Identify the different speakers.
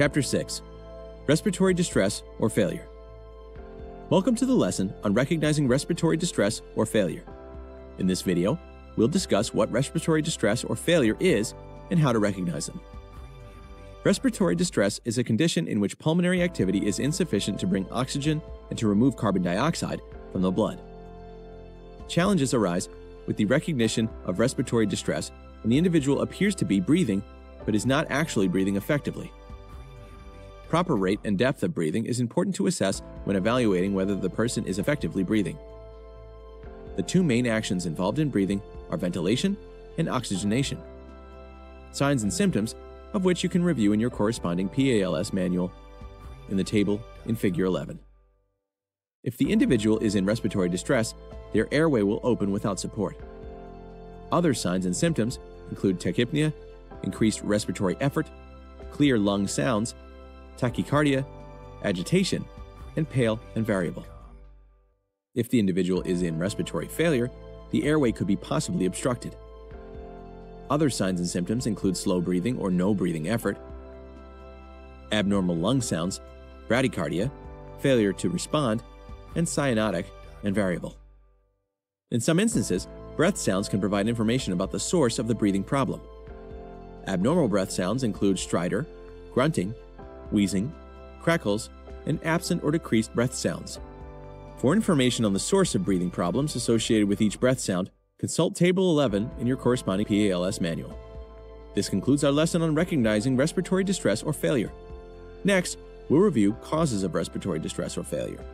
Speaker 1: Chapter 6 Respiratory Distress or Failure. Welcome to the lesson on recognizing respiratory distress or failure. In this video, we'll discuss what respiratory distress or failure is and how to recognize them. Respiratory distress is a condition in which pulmonary activity is insufficient to bring oxygen and to remove carbon dioxide from the blood. Challenges arise with the recognition of respiratory distress when the individual appears to be breathing but is not actually breathing effectively. Proper rate and depth of breathing is important to assess when evaluating whether the person is effectively breathing. The two main actions involved in breathing are ventilation and oxygenation. Signs and symptoms, of which you can review in your corresponding PALS manual in the table in Figure 11. If the individual is in respiratory distress, their airway will open without support. Other signs and symptoms include tachypnea, increased respiratory effort, clear lung sounds, tachycardia, agitation, and pale and variable. If the individual is in respiratory failure, the airway could be possibly obstructed. Other signs and symptoms include slow breathing or no breathing effort, abnormal lung sounds, bradycardia, failure to respond, and cyanotic and variable. In some instances, breath sounds can provide information about the source of the breathing problem. Abnormal breath sounds include stridor, grunting, wheezing, crackles, and absent or decreased breath sounds. For information on the source of breathing problems associated with each breath sound, consult Table 11 in your corresponding PALS manual. This concludes our lesson on recognizing respiratory distress or failure. Next, we'll review causes of respiratory distress or failure.